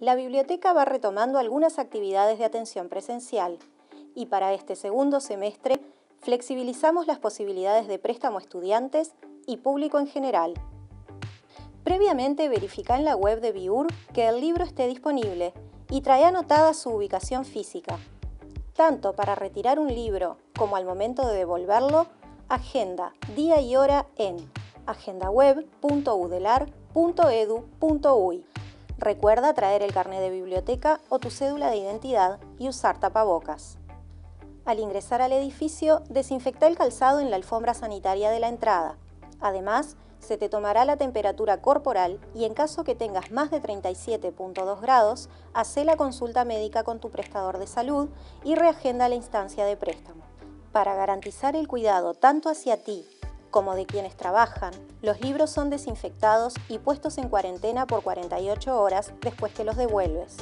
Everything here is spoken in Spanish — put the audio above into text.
la biblioteca va retomando algunas actividades de atención presencial y para este segundo semestre flexibilizamos las posibilidades de préstamo a estudiantes y público en general. Previamente verifica en la web de Biur que el libro esté disponible y trae anotada su ubicación física. Tanto para retirar un libro como al momento de devolverlo, agenda día y hora en agendaweb.udelar.edu.uy. Recuerda traer el carnet de biblioteca o tu cédula de identidad y usar tapabocas. Al ingresar al edificio, desinfecta el calzado en la alfombra sanitaria de la entrada. Además, se te tomará la temperatura corporal y en caso que tengas más de 37.2 grados, hace la consulta médica con tu prestador de salud y reagenda la instancia de préstamo. Para garantizar el cuidado tanto hacia ti como de quienes trabajan, los libros son desinfectados y puestos en cuarentena por 48 horas después que los devuelves.